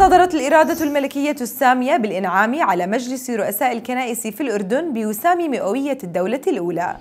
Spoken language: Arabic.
صدرت الإرادة الملكية السامية بالإنعام على مجلس رؤساء الكنائس في الأردن بوسام مئوية الدولة الأولى.